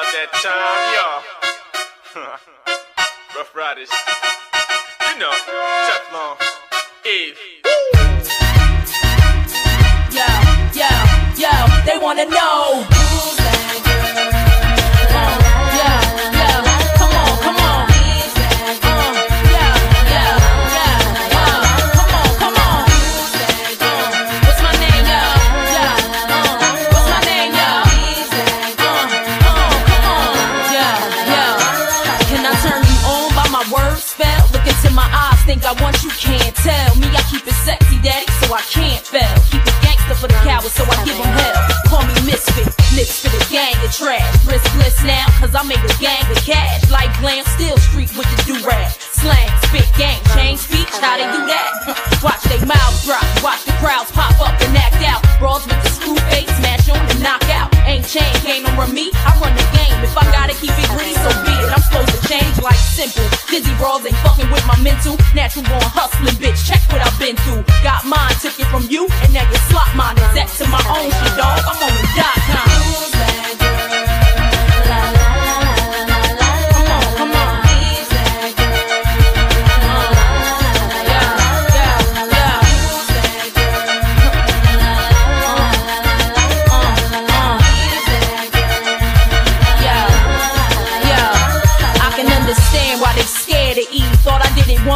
about that time, y'all. Ruff Ryders. You know, Teflon, Eve. Yo, yo, yo, they wanna know. Spell? Look into my eyes, think I want you, can't tell. Me, I keep it sexy, daddy, so I can't fail. Keep it gangster for the cowards, so I give them hell. Call me misfit, lips for the gang of trash. Riskless now, cause I made a gang of cash. Like glam, still street with the do-rag. Slang, spit, gang, change speech, how they do that? Watch they mouths drop, watch the crowds pop up and act out. Brawls out. Ain't over me, I run the game. If I gotta keep it greedy, so be it. I'm supposed to change like simple. Dizzy brawls ain't fucking with my mental. Natural born hustling, bitch. Check what I've been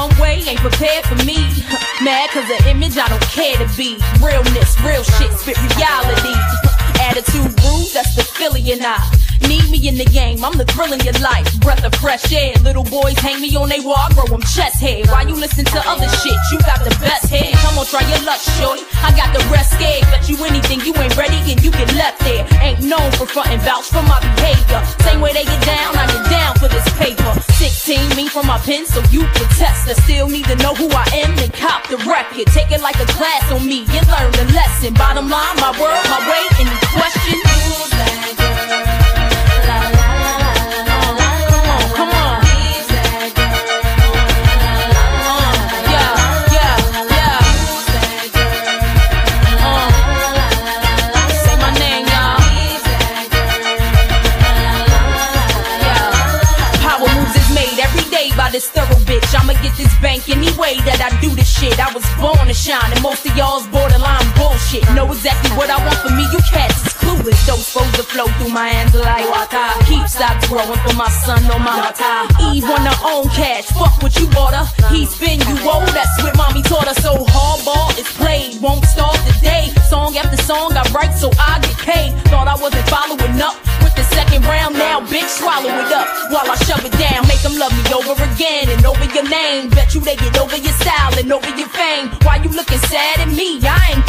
One way, ain't prepared for me. Mad cause the image I don't care to be. Realness, real shit, spit reality. Attitude rude, that's the Philly and I. Need me in the game, I'm the thrill in your life. Breath of fresh air. Little boys hang me on they wall, I grow them chest hair. Why you listen to other shit? You got the best head. Come on, try your luck, shorty. I got the rest scared. Bet you anything, you ain't ready and you get left there. Ain't known for frontin' vouch for my behavior. Same way they get down from my pen, so you can test. I still need to know who I am and cop the record. Take it like a class on me and learn the lesson. Bottom line, my world, my way, any question? Bitch. I'ma get this bank any way that I do this shit. I was born to shine, and most of y'all's borderline bullshit. Know exactly what I want for me, you cats is clueless. Don't supposed to flow through my hands like water. Keep stocks growing for my son on my water. Eve on her own cash, fuck what you bought her. He spin you old, that's what mommy taught over your fame. Why you looking sad at me? I ain't